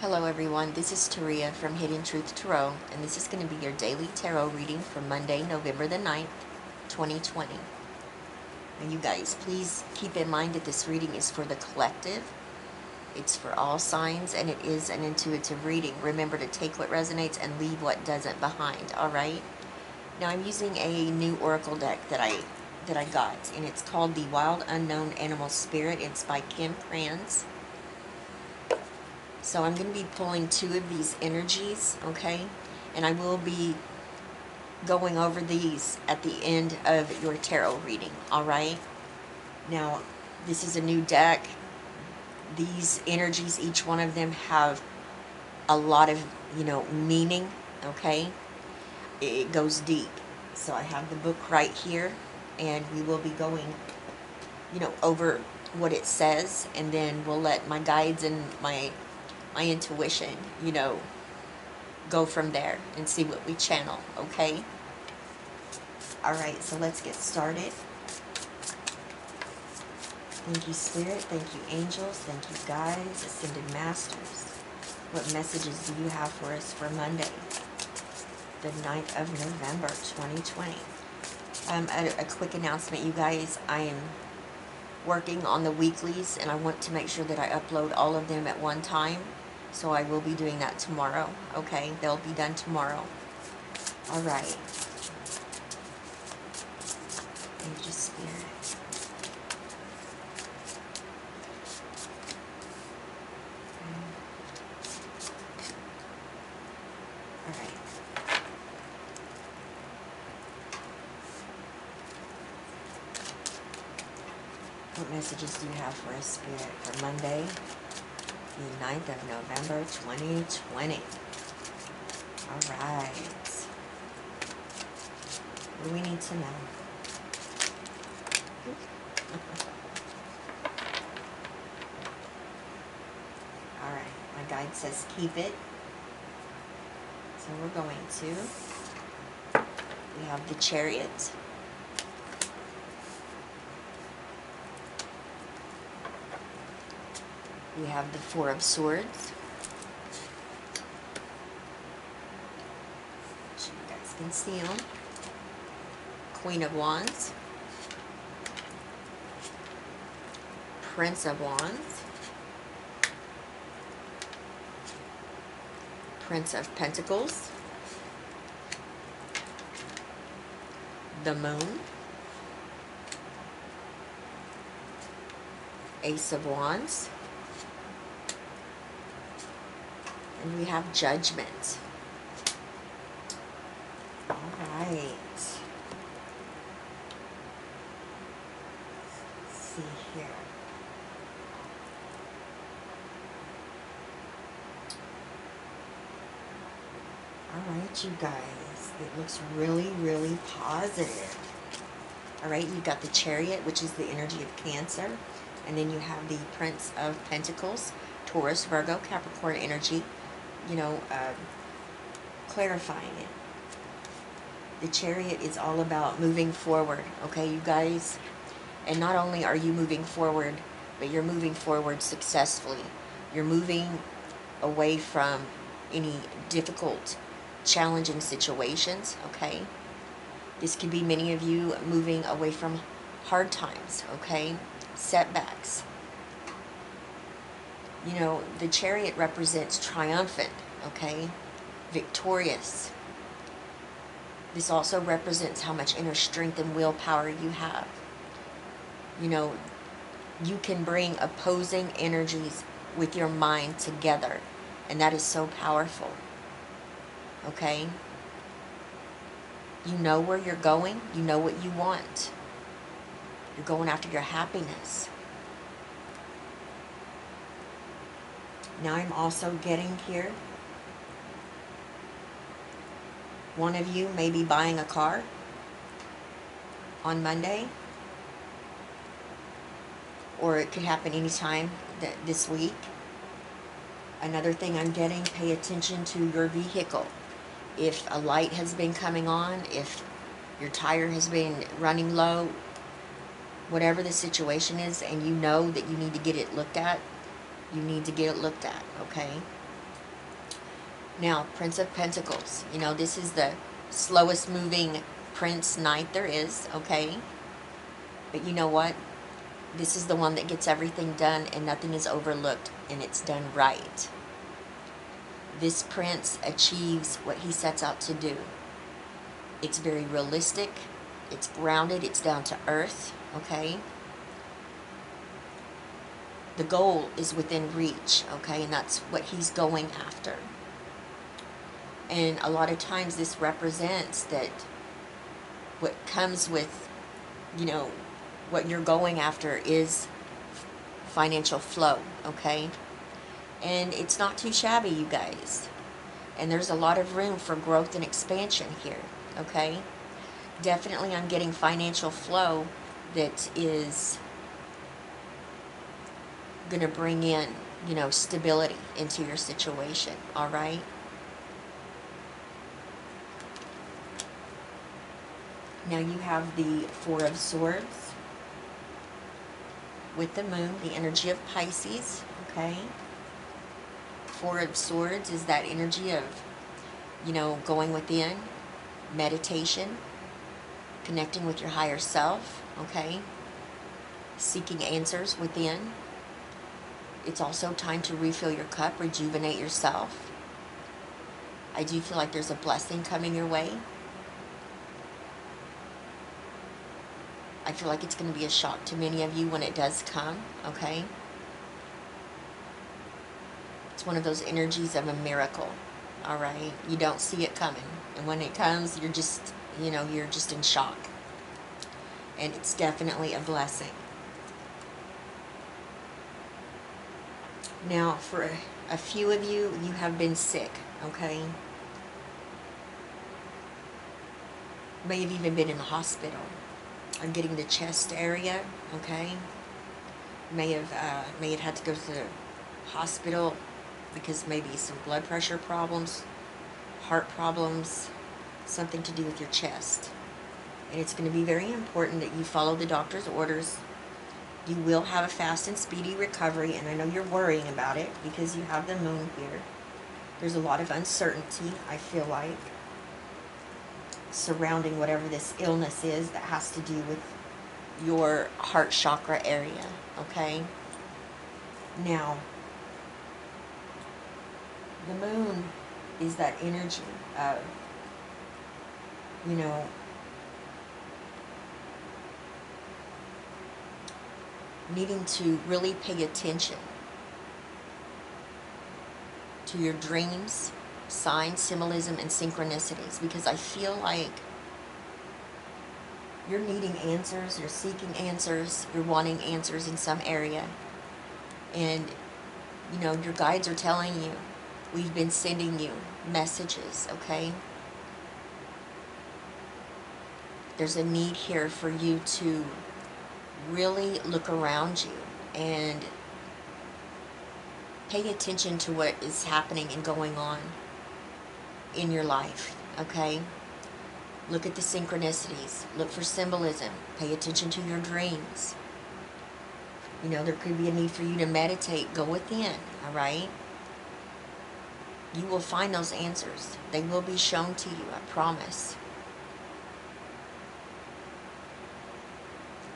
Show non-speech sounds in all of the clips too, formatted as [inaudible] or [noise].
Hello everyone, this is Taria from Hidden Truth Tarot, and this is going to be your daily tarot reading for Monday, November the 9th, 2020. And you guys, please keep in mind that this reading is for the collective. It's for all signs, and it is an intuitive reading. Remember to take what resonates and leave what doesn't behind, alright? Now I'm using a new oracle deck that I that I got, and it's called the Wild Unknown Animal Spirit. It's by Kim Krans. So I'm going to be pulling two of these energies, okay? And I will be going over these at the end of your tarot reading, all right? Now, this is a new deck. These energies, each one of them have a lot of, you know, meaning, okay? It goes deep. So I have the book right here, and we will be going, you know, over what it says, and then we'll let my guides and my my intuition, you know, go from there and see what we channel, okay? All right, so let's get started. Thank you, Spirit. Thank you, angels. Thank you, guides, ascended masters. What messages do you have for us for Monday, the 9th of November, 2020? Um, a, a quick announcement, you guys. I am working on the weeklies, and I want to make sure that I upload all of them at one time. So I will be doing that tomorrow. Okay, they'll be done tomorrow. All right. You, Spirit. All right. What messages do you have for us, Spirit, for Monday, the 9th of November, 2020? All right. What do we need to know? [laughs] All right. My guide says keep it. So we're going to. We have the chariot. We have the Four of Swords. So you guys can see them. Queen of Wands. Prince of Wands. Prince of Pentacles. The Moon. Ace of Wands. And we have Judgment. All right. Let's see here. All right, you guys. It looks really, really positive. All right, you got the Chariot, which is the energy of Cancer. And then you have the Prince of Pentacles, Taurus, Virgo, Capricorn energy. You know, uh, clarifying it. The Chariot is all about moving forward, okay, you guys? And not only are you moving forward, but you're moving forward successfully. You're moving away from any difficult challenging situations, okay? This could be many of you moving away from hard times, okay? Setbacks. You know, the chariot represents triumphant, okay? Victorious. This also represents how much inner strength and willpower you have. You know, you can bring opposing energies with your mind together, and that is so powerful okay? You know where you're going. You know what you want. You're going after your happiness. Now I'm also getting here. One of you may be buying a car on Monday. Or it could happen anytime th this week. Another thing I'm getting, pay attention to your vehicle if a light has been coming on, if your tire has been running low, whatever the situation is, and you know that you need to get it looked at, you need to get it looked at, okay? Now, Prince of Pentacles. You know, this is the slowest moving Prince Knight there is, okay? But you know what? This is the one that gets everything done and nothing is overlooked and it's done right. This prince achieves what he sets out to do. It's very realistic, it's grounded, it's down to earth, okay? The goal is within reach, okay? And that's what he's going after. And a lot of times this represents that what comes with, you know, what you're going after is financial flow, okay? And it's not too shabby, you guys. And there's a lot of room for growth and expansion here, okay? Definitely I'm getting financial flow that is going to bring in, you know, stability into your situation, all right? Now you have the Four of Swords with the Moon, the energy of Pisces, okay? Four of Swords is that energy of, you know, going within, meditation, connecting with your higher self, okay? Seeking answers within. It's also time to refill your cup, rejuvenate yourself. I do feel like there's a blessing coming your way. I feel like it's going to be a shock to many of you when it does come, okay? It's one of those energies of a miracle, all right? You don't see it coming. And when it comes, you're just, you know, you're just in shock. And it's definitely a blessing. Now, for a, a few of you, you have been sick, okay? May have even been in the hospital I'm getting the chest area, okay? May have, uh, may have had to go to the hospital because maybe some blood pressure problems, heart problems, something to do with your chest. And it's going to be very important that you follow the doctor's orders. You will have a fast and speedy recovery, and I know you're worrying about it because you have the moon here. There's a lot of uncertainty, I feel like surrounding whatever this illness is that has to do with your heart chakra area, okay? Now, the moon is that energy of, you know, needing to really pay attention to your dreams, signs, symbolism, and synchronicities because I feel like you're needing answers, you're seeking answers, you're wanting answers in some area. And, you know, your guides are telling you, we've been sending you messages, okay? There's a need here for you to really look around you and pay attention to what is happening and going on in your life, okay? Look at the synchronicities. Look for symbolism. Pay attention to your dreams. You know, there could be a need for you to meditate. Go within, all right? You will find those answers. They will be shown to you, I promise.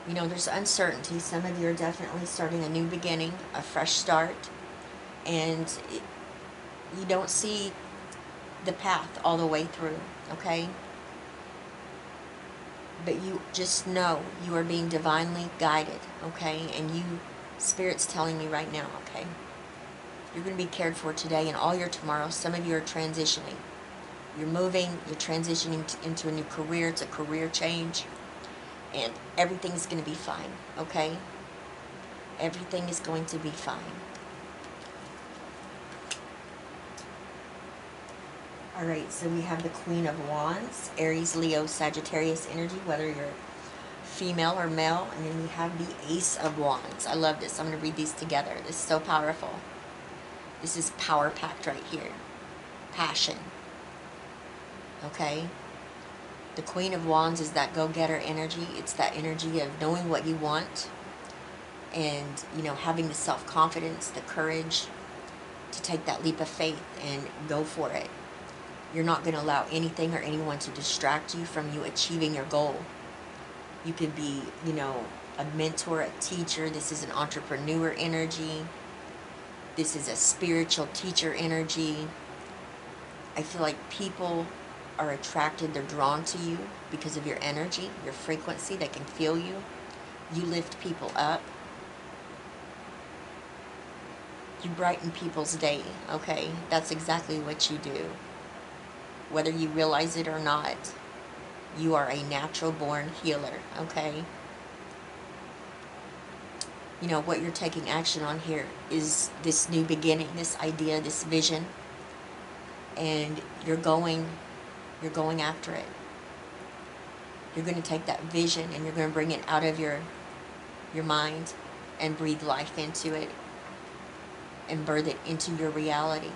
You know, there's uncertainty. Some of you are definitely starting a new beginning, a fresh start. And it, you don't see the path all the way through, okay? But you just know you are being divinely guided, okay? And you, Spirit's telling me right now, okay? You're going to be cared for today and all your tomorrow. Some of you are transitioning. You're moving, you're transitioning into a new career. It's a career change. And everything's going to be fine, okay? Everything is going to be fine. All right, so we have the Queen of Wands, Aries, Leo, Sagittarius energy, whether you're female or male. And then we have the Ace of Wands. I love this. I'm going to read these together. This is so powerful. This is power packed right here. Passion. Okay? The Queen of Wands is that go-getter energy. It's that energy of knowing what you want and, you know, having the self-confidence, the courage, to take that leap of faith and go for it. You're not going to allow anything or anyone to distract you from you achieving your goal. You could be, you know, a mentor, a teacher. This is an entrepreneur energy. This is a spiritual teacher energy. I feel like people are attracted, they're drawn to you because of your energy, your frequency. They can feel you. You lift people up. You brighten people's day, okay? That's exactly what you do. Whether you realize it or not, you are a natural born healer, okay? You know, what you're taking action on here is this new beginning, this idea, this vision. And you're going you're going after it. You're going to take that vision and you're going to bring it out of your your mind and breathe life into it and birth it into your reality.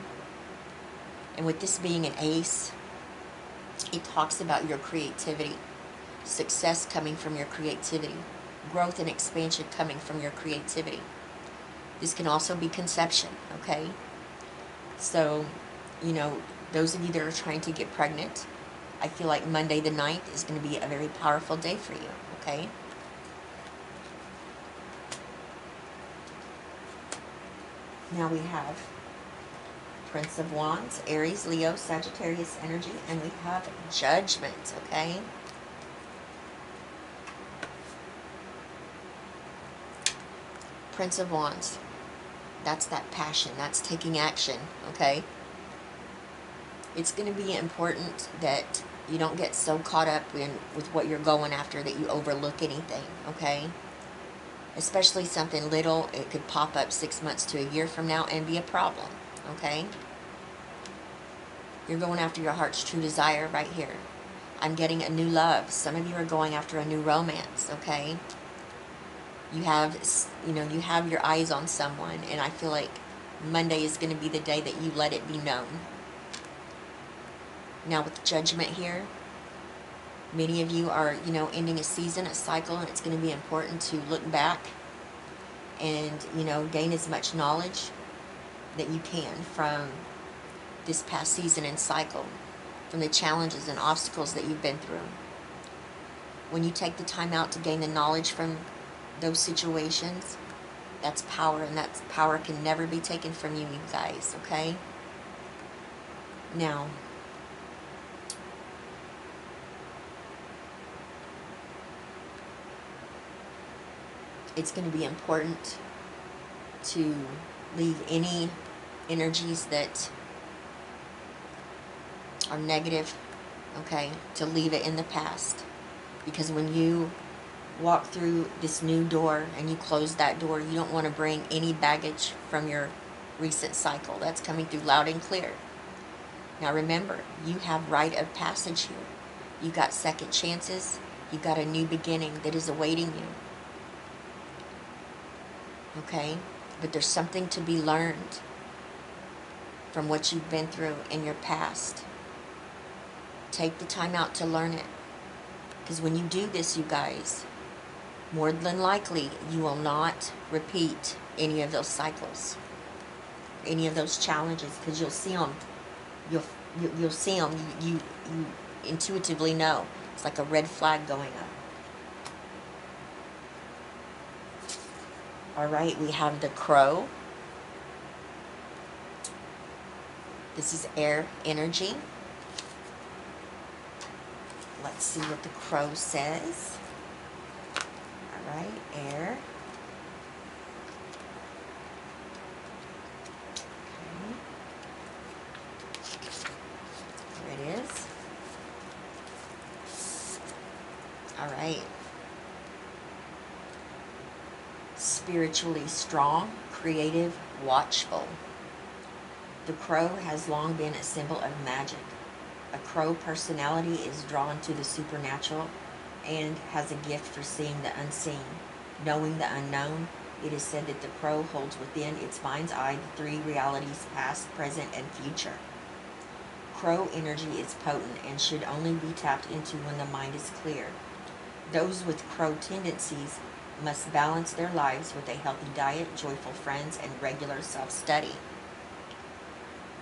And with this being an ace, it talks about your creativity, success coming from your creativity, growth and expansion coming from your creativity. This can also be conception, okay? So, you know, those of you that are trying to get pregnant, I feel like Monday the 9th is going to be a very powerful day for you, okay? Now we have Prince of Wands, Aries, Leo, Sagittarius energy, and we have Judgment, okay? Prince of Wands. That's that passion. That's taking action, okay? It's going to be important that you don't get so caught up in with what you're going after that you overlook anything, okay? Especially something little, it could pop up six months to a year from now and be a problem, okay? You're going after your heart's true desire right here. I'm getting a new love. Some of you are going after a new romance, okay? You have, you know, you have your eyes on someone, and I feel like Monday is going to be the day that you let it be known, now with judgment here, many of you are, you know, ending a season, a cycle, and it's going to be important to look back and, you know, gain as much knowledge that you can from this past season and cycle, from the challenges and obstacles that you've been through. When you take the time out to gain the knowledge from those situations, that's power, and that power can never be taken from you, you guys, okay? Now, it's going to be important to leave any energies that are negative, okay, to leave it in the past. Because when you walk through this new door and you close that door, you don't want to bring any baggage from your recent cycle. That's coming through loud and clear. Now remember, you have rite of passage here. You got second chances. You got a new beginning that is awaiting you okay? But there's something to be learned from what you've been through in your past. Take the time out to learn it. Because when you do this, you guys, more than likely, you will not repeat any of those cycles, any of those challenges, because you'll see them. You'll, you'll see them. You, you, you intuitively know. It's like a red flag going up. All right, we have the crow. This is air energy. Let's see what the crow says. All right, air. Okay. There it is. All right. Spiritually strong, creative, watchful. The crow has long been a symbol of magic. A crow personality is drawn to the supernatural and has a gift for seeing the unseen. Knowing the unknown, it is said that the crow holds within its mind's eye the three realities past, present, and future. Crow energy is potent and should only be tapped into when the mind is clear. Those with crow tendencies must balance their lives with a healthy diet, joyful friends, and regular self-study.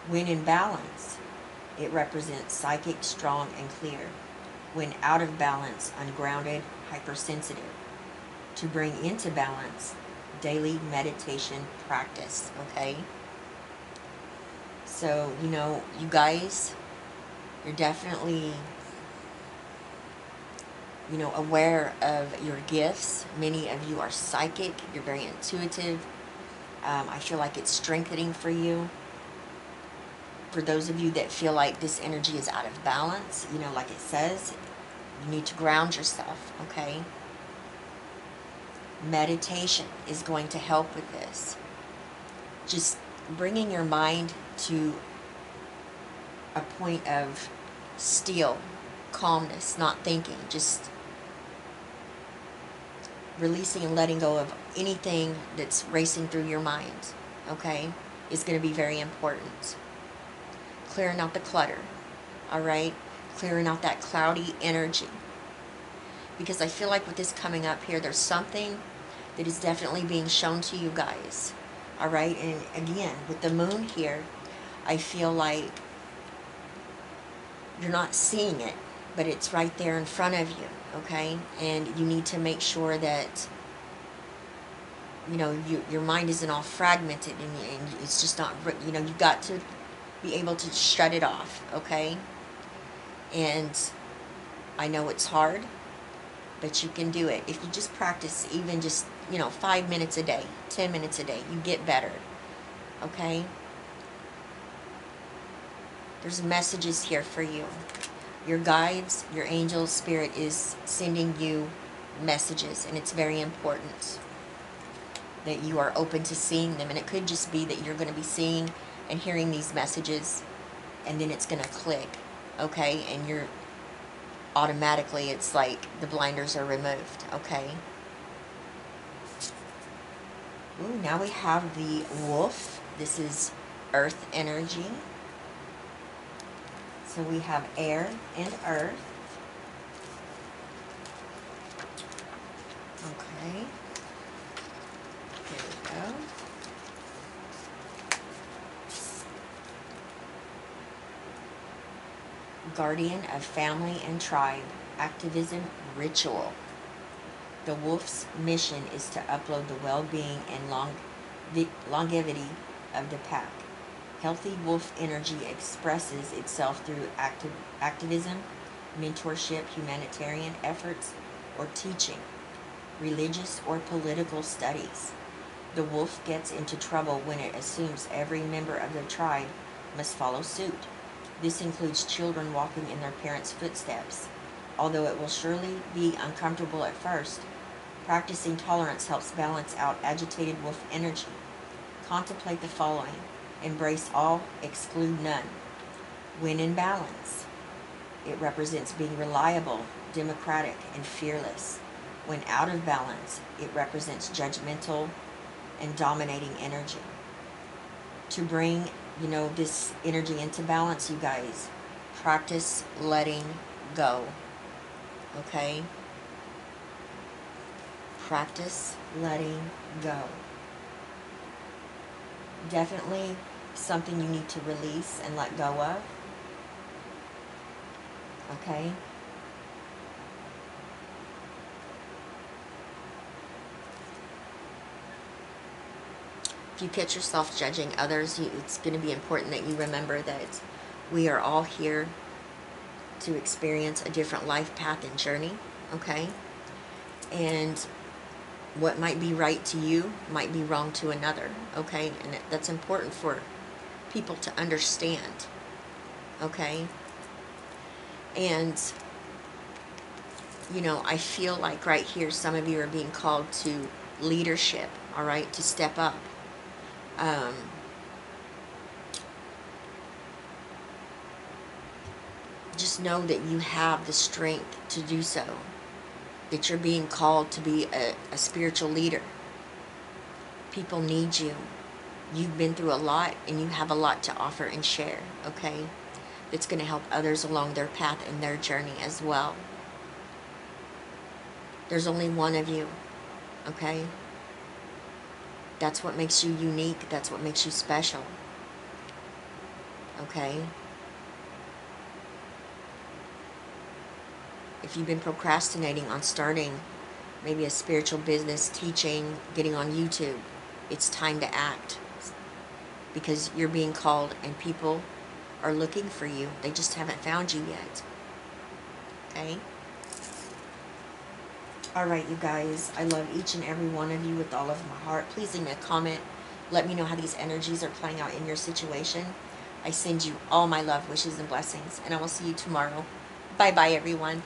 When in balance, it represents psychic, strong, and clear. When out of balance, ungrounded, hypersensitive. To bring into balance, daily meditation practice, okay? So, you know, you guys, you're definitely, you know, aware of your gifts. Many of you are psychic, you're very intuitive. Um, I feel like it's strengthening for you for those of you that feel like this energy is out of balance, you know, like it says, you need to ground yourself, okay? Meditation is going to help with this. Just bringing your mind to a point of still, calmness, not thinking, just releasing and letting go of anything that's racing through your mind, okay, is going to be very important clearing out the clutter, all right? Clearing out that cloudy energy. Because I feel like with this coming up here, there's something that is definitely being shown to you guys, all right? And again, with the moon here, I feel like you're not seeing it, but it's right there in front of you, okay? And you need to make sure that you know you, your mind isn't all fragmented and, and it's just not you know you've got to be able to shut it off, okay? And I know it's hard, but you can do it. If you just practice even just, you know, five minutes a day, 10 minutes a day, you get better, okay? There's messages here for you. Your guides, your angel spirit is sending you messages, and it's very important that you are open to seeing them. And it could just be that you're going to be seeing and hearing these messages and then it's going to click okay? And you're automatically it's like the blinders are removed okay? Ooh, now we have the wolf. This is earth energy so we have air and earth okay there we go guardian of family and tribe, activism, ritual. The wolf's mission is to upload the well-being and long, longevity of the pack. Healthy wolf energy expresses itself through activ activism, mentorship, humanitarian efforts, or teaching, religious or political studies. The wolf gets into trouble when it assumes every member of the tribe must follow suit. This includes children walking in their parents' footsteps. Although it will surely be uncomfortable at first, practicing tolerance helps balance out agitated wolf energy. Contemplate the following. Embrace all, exclude none. When in balance, it represents being reliable, democratic, and fearless. When out of balance, it represents judgmental and dominating energy. To bring you know, this energy into balance, you guys. Practice letting go. Okay? Practice letting go. Definitely something you need to release and let go of. Okay? if you catch yourself judging others, you, it's going to be important that you remember that we are all here to experience a different life path and journey, okay? And what might be right to you might be wrong to another, okay? And that's important for people to understand, okay? And, you know, I feel like right here some of you are being called to leadership, all right, to step up um, just know that you have the strength to do so. That you're being called to be a, a spiritual leader. People need you. You've been through a lot and you have a lot to offer and share, okay? That's going to help others along their path and their journey as well. There's only one of you, okay? That's what makes you unique. That's what makes you special. Okay? If you've been procrastinating on starting maybe a spiritual business, teaching, getting on YouTube, it's time to act because you're being called and people are looking for you. They just haven't found you yet. Okay? All right, you guys. I love each and every one of you with all of my heart. Please leave me a comment. Let me know how these energies are playing out in your situation. I send you all my love, wishes, and blessings, and I will see you tomorrow. Bye bye, everyone.